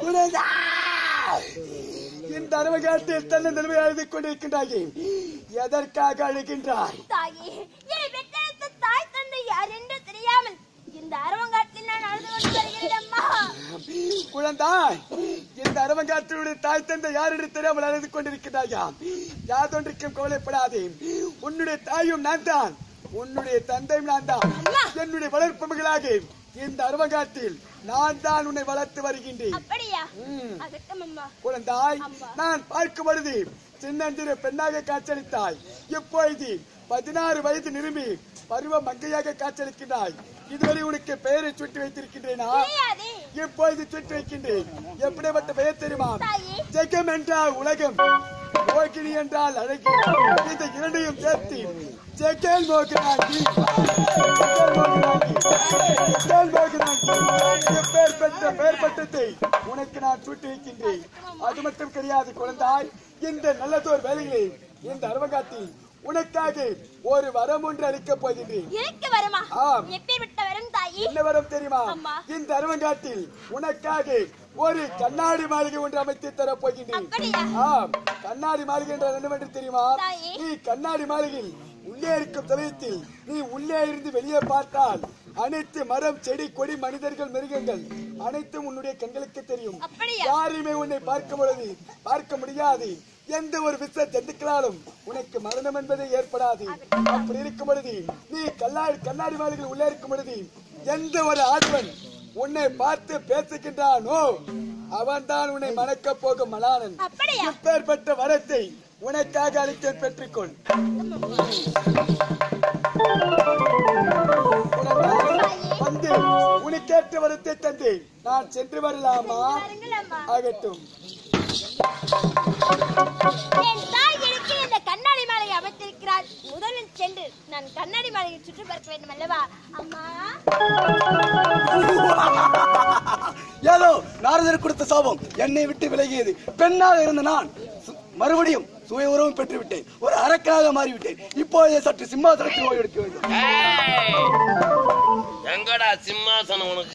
குழந்தா! இந்த அருவகாட்டில் தன்னை நிலைமை அழுது கொண்டிருக்கின்றாய். எதற்காக அழுகின்றாய்? தாயே பெற்றெடுத்த தாய் தந்தை யார் என்று தெரியாமல் இந்த அரவங்காட்டில் நான் அழுது கொண்டு வருகிறேன் அம்மா. குழந்தாய் இந்த அரவங்காட்டினுடைய தாய் தந்தை யார் என்று தெரியாமல் அழுது கொண்டிருக்கிறாயா யாதொன்றுக்கும் கவலைப்படாதே. உன்னுடைய தாயும் நான் தான் உன்னுடைய தந்தையும் நான் தான் என்னுடைய வளர்ப்பு மகளாக. இந்த அரவங்காட்டில் நான் தான் உன்னை வளர்த்து வருகின்றேன். குழந்தாய். நான் பார்க்கும் பொழுது சின்னஞ்சிறு பெண்ணாக காட்சியளித்தாய். இப்பொழுது பதினாறு வயது நிரம்பி பருவ மங்கையாக காட்சியளிக்கின்றாய். இதுவரை உனக்கு பெயரை சுட்டி வைத்திருக்கின்றேனா? இப்பொழுது சுட்டி வைக்கின்றேன். எப்படிப்பட்ட பெயர் தெரியுமா? ஜெகம் என்றால் உலகம் மோகினி என்றால் அழகி. இந்த இரண்டையும் சேர்த்து ஜெகல் மோகனாங்கி பெயர் பட்டத்தை உனக்கு நான் சூட்டி வைக்கின்றேன் அது மட்டும் கிடையாது குழந்தாய். இந்த நல்லதோர் வேலைகளை இந்த அரவங்காட்டில் உனக்காக ஒரு வரம் ஒன்று அளிக்கப் போகின்றேன். எனக்கு வருமா? ஆம். எப்பேற்பட்ட வரும் தாயே. என்ன வரம் தெரியுமா. இந்த அருவங்காட்டில் உனக்காக ஒரு கண்ணாடி மாளிகை ஒன்று அமைத்து தரப் போகின்றேன்? ஆம். கண்ணாடி மாளிகை என்றால் என்னவென்று தெரியுமா. நீ கண்ணாடி மாளிகையில் உள்ளே இருக்கும் சமயத்தில் நீ உள்ளே இருந்து வெளியே பார்த்தால் அனைத்து மரம் செடி கொடி மனிதர்கள் மிருகங்கள் அனைத்தும் உன்னுடைய கண்களுக்கு தெரியும்? யாரையுமே உன்னை பார்க்கும் பொழுது பார்க்க முடியாது எந்த ஒரு விச ஜந்துக்களாலும் உனக்கு மரணம் என்பதே ஏற்படாது அப்படி இருக்கும் பொழுது நீ கண்ணாடி கண்ணாடி மாளிகையில் உள்ளே இருக்கும் பொழுது எந்த ஒரு ஆடவன் உன்னை பார்த்து பேசுகின்றானோ அவன்தான் உன்னை மணக்கப் போகும் மலானன்? இப்பேற்பட்ட வரத்தை உனக்காக அளிக்க பெற்றுக்கொள். வந்து உனக்கேற்ற வரத்தை தந்து நான் சென்று வரலாமா? ஆகட்டும். கண்ணாடி மாலையை அமைத்திருக்கிறார் முதலில் சென்று நான் கண்ணாடி மாலையை சுற்றி பார்க்க வேண்டும் அல்லவா? அம்மா. ஏதோ நாரதர் கொடுத்த சாபம் என்னை விட்டு விலகியது. பெண்ணாக இருந்த நான் மறுபடியும் சுய உறவும் பெற்று விட்டேன் ஒரு அரக்கனாக மாறிவிட்டேன். இப்போதே சற்று சிம்மாசனத்தில் ஓய்வெடுக்க வேண்டும். எங்கடா சிம்மாசனம் உனக்கு?